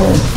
Oh.